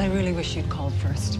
I really wish you'd called first.